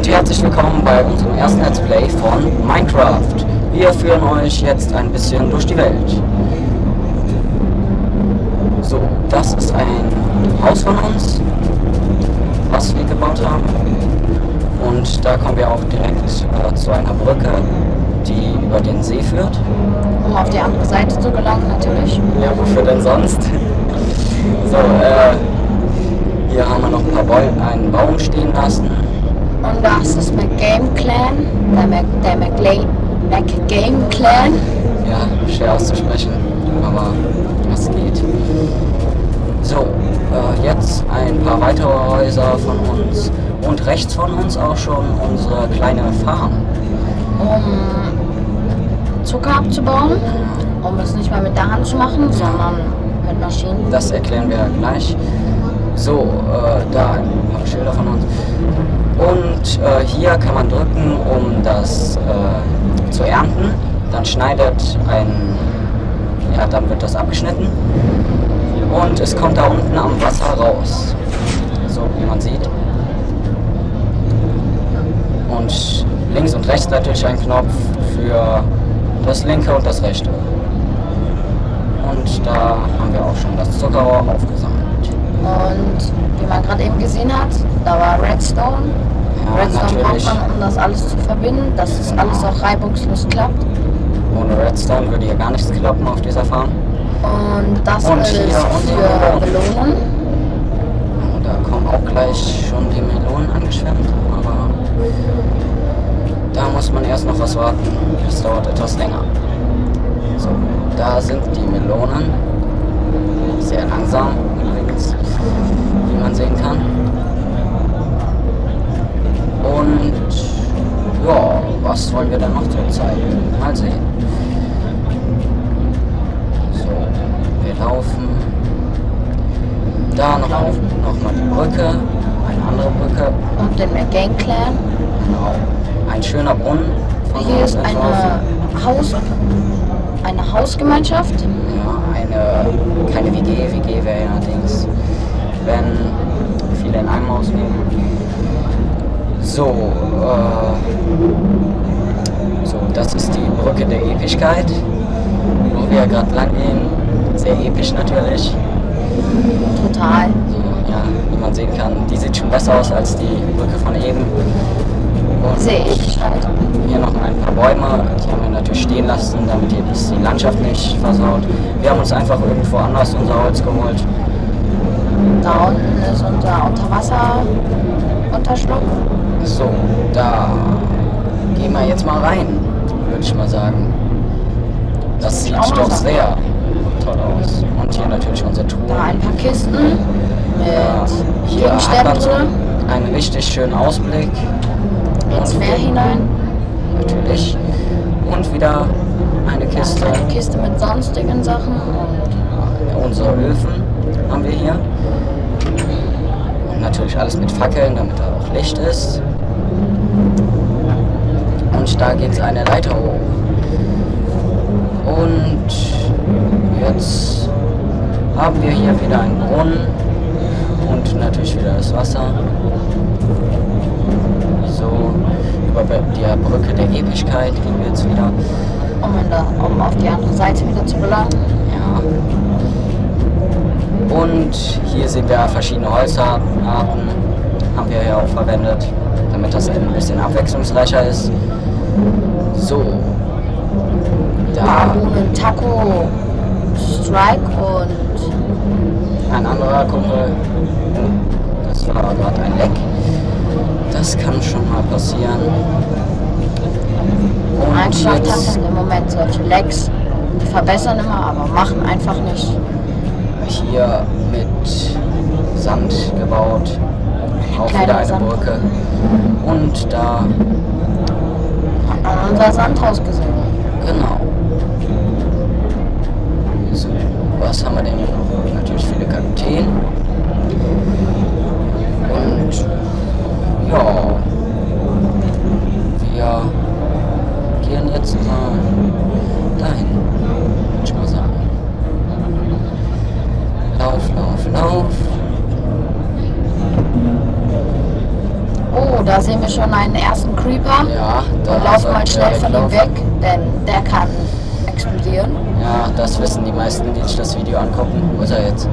und herzlich willkommen bei unserem ersten Let's Play von Minecraft. Wir führen euch jetzt ein bisschen durch die Welt. So, das ist ein Haus von uns, was wir gebaut haben. Und da kommen wir auch direkt äh, zu einer Brücke, die über den See führt. Um auf die andere Seite zu gelangen, natürlich. Ja, wofür denn sonst? So, äh, hier haben wir noch ein paar Bäume, einen Baum stehen lassen. Und das ist McGame Clan, der, Mac, der McLean, McGame Clan. Ja, schwer auszusprechen, aber das geht. So, äh, jetzt ein paar weitere Häuser von uns und rechts von uns auch schon unsere kleine Farm. um Zucker abzubauen, um es nicht mehr mit der Hand zu machen, sondern mit Maschinen. Das erklären wir gleich. So, äh, da ein paar Schilder von uns. Und äh, hier kann man drücken, um das äh, zu ernten. Dann schneidet ein, ja, dann wird das abgeschnitten. Und es kommt da unten am Wasser raus. So, wie man sieht. Und links und rechts natürlich ein Knopf für das linke und das rechte. Und da haben wir auch schon das Zuckerrohr aufgesammelt. Und wie man gerade eben gesehen hat, da war Redstone. Ja, Redstone natürlich. braucht man, um das alles zu verbinden, dass es Genau. alles auch reibungslos klappt. Ohne Redstone würde hier gar nichts klappen auf dieser Farm. Und das Und ist für Melonen. Da kommen auch gleich schon die Melonen angeschwemmt, aber da muss man erst noch was warten. Das dauert etwas länger. So, da sind die Melonen. Sehr langsam sehen kann. Und ja, was wollen wir denn noch so zeigen? Mal sehen. So, wir laufen. Da noch, Laufen. noch mal die Brücke, eine andere Brücke. Und den McGame Clan. Genau. Ein schöner Brunnen. von Hier ist eine, Haus, eine Hausgemeinschaft. Ja, eine, keine WG, WG wäre ja Dings, wenn viele in einem Haus leben. So, äh, so, das ist die Brücke der Ewigkeit, wo wir gerade lang gehen. Sehr episch natürlich. Total. So, ja, wie man sehen kann, die sieht schon besser aus als die Brücke von eben. Und Sehe ich halt. hier noch ein paar Bäume, die haben wir natürlich stehen lassen, damit hier die Landschaft nicht versaut. Wir haben uns einfach irgendwo anders unser Holz geholt. Da unten ist unser Unterwasser-Unterschlupf. So, da gehen wir jetzt mal rein, würde ich mal sagen. Das sieht Auch mal doch sehr toll aus. Und hier natürlich unsere Da Truhe. ein paar Kisten mit Ja, hier hat man so einen richtig schönen Ausblick. Ins Meer hinein. Natürlich. Und wieder eine Kiste. Eine Kiste mit sonstigen Sachen. Und Unsere Öfen haben wir hier. Und natürlich alles mit Fackeln, damit da auch Licht ist. Und da geht eine Leiter hoch. Und jetzt haben wir hier wieder einen Brunnen und natürlich wieder das Wasser. So, über die Brücke der Ewigkeit gehen wir jetzt wieder. um, in der, um auf die andere Seite wieder zu gelangen. Und hier sehen wir verschiedene Holzarten, haben wir hier auch verwendet, damit das ein bisschen abwechslungsreicher ist. So. Da Baboon, Taco, Strike und ein anderer Kumpel. Das war gerade ein Leck. Das kann schon mal passieren. Und jetzt halt im Moment solche Lags. Die verbessern immer, aber machen einfach nicht. Hier mit Sand gebaut. Auch wieder eine Sandbrücke. Brücke. Und da, Hat man unser Sandhaus gesehen. genau. So, was haben wir denn hier noch? Natürlich viele Kakteen. Sehen wir schon einen ersten Creeper. Ja, da Und laufen mal schnell von ihm weg, denn der kann explodieren. Ja, das wissen die meisten, die sich das Video angucken. Wo ist er jetzt?